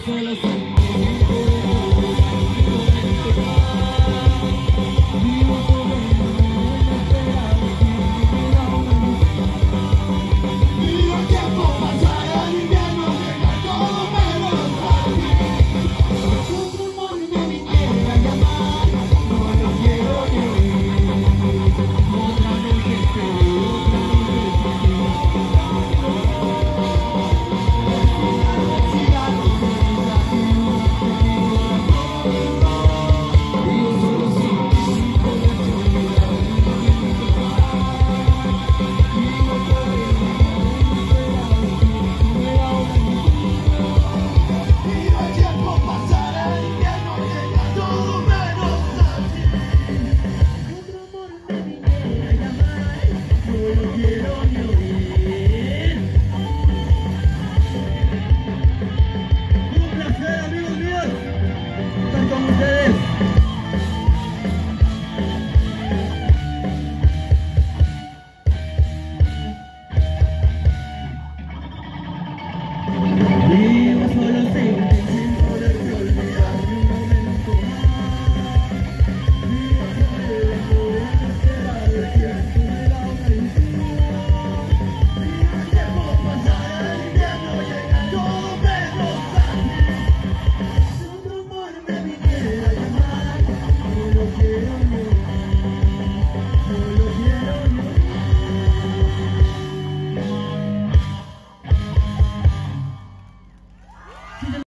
solo, solo, solo.